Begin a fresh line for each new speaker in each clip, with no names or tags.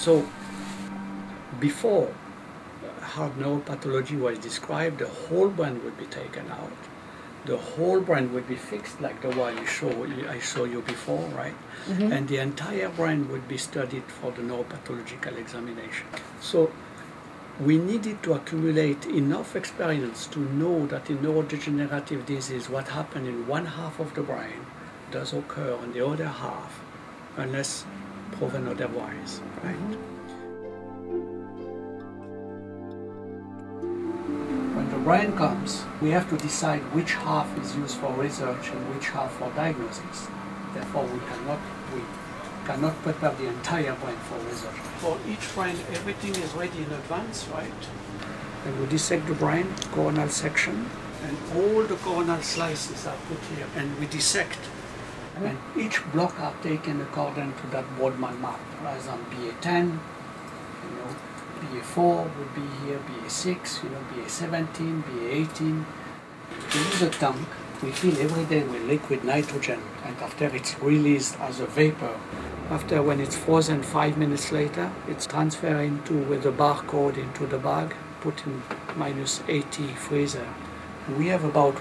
So before how neuropathology was described, the whole brain would be taken out. The whole brain would be fixed like the one you show, I saw you before, right? Mm-hmm. And the entire brain would be studied for the neuropathological examination. So we needed to accumulate enough experience to know that in neurodegenerative disease, what happened in one half of the brain does occur in the other half, unless proven otherwise, right? When the brain comes, we have to decide which half is used for research and which half for diagnosis. Therefore, we cannot we cannot prepare the entire brain for research. For each brain, everything is ready in advance, right? And we dissect the brain, coronal section, and all the coronal slices are put here, and we dissect. And each block are taken according to that Brodmann map. As on BA10, you know, BA4 would be here, BA6, you know, BA17, BA18. We use a tank. We fill every day with liquid nitrogen, and after it's released as a vapor, after when it's frozen five minutes later, it's transferred into with a barcode into the bag, put in minus 80 freezer. We have about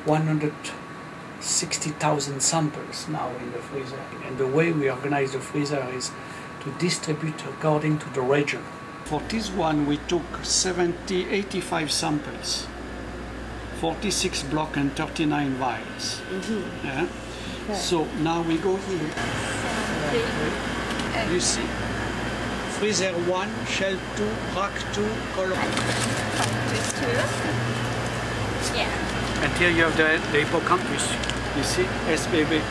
160,000 samples now in the freezer, and the way we organize the freezer is to distribute according to the region. For this one, we took 70, 85 samples, 46 block and 39 vials. Yeah? So now we go here. You see, freezer 1, shell 2, rack 2, column.
Yeah.
And here you have the, the hippocampus. You see, SBB.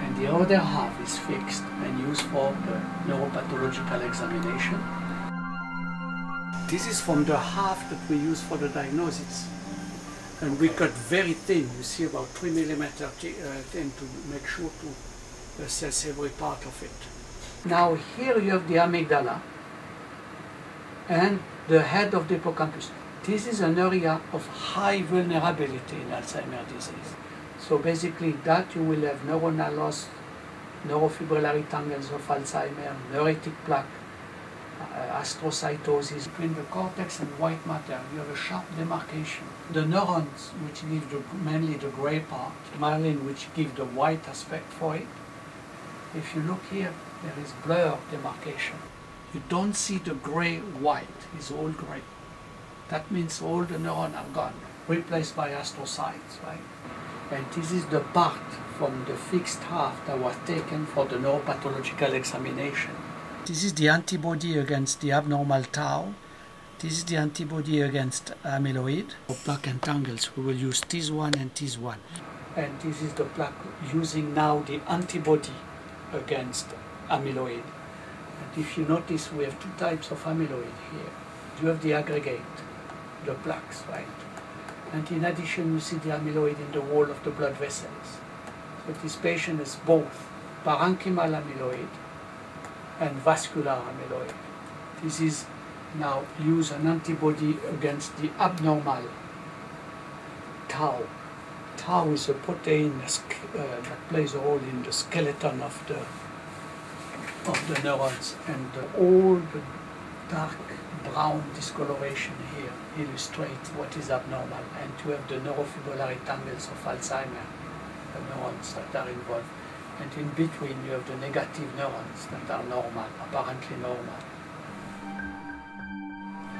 And the other half is fixed and used for the neuropathological examination. This is from the half that we use for the diagnosis. And we cut very thin, you see about 3 millimeter uh, thin to make sure to assess every part of it. Now here you have the amygdala and the head of the hippocampus. This is an area of high vulnerability in Alzheimer's disease. So basically that you will have neuronal loss, neurofibrillary tangles of Alzheimer, neuritic plaque, uh, astrocytosis. Between the cortex and white matter, you have a sharp demarcation. The neurons, which give the, mainly the gray part, myelin, which give the white aspect for it. If you look here, there is blur demarcation. You don't see the gray white, it's all gray. That means all the neurons are gone, replaced by astrocytes, right? And this is the part from the fixed half that was taken for the neuropathological examination. This is the antibody against the abnormal tau. This is the antibody against amyloid. For plaque and tangles, we will use TIS1 and TIS1. And this is the plaque using now the antibody against amyloid. And if you notice, we have two types of amyloid here. You have the aggregate, the plaques, right? And in addition, you see the amyloid in the wall of the blood vessels. So this patient has both parenchymal amyloid and vascular amyloid. This is now use an antibody against the abnormal tau. Tau is a protein uh, that plays a role in the skeleton of the of the neurons, and all the dark brown discoloration here illustrates what is abnormal. And you have the neurofibrillary tangles of Alzheimer, the neurons that are involved. And in between, you have the negative neurons that are normal, apparently normal.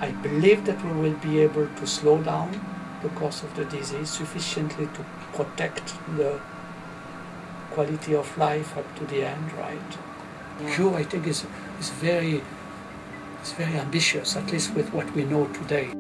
I believe that we will be able to slow down the course of the disease sufficiently to protect the quality of life up to the end, right? Cure, I think, is, is very, is very ambitious, at least with what we know today.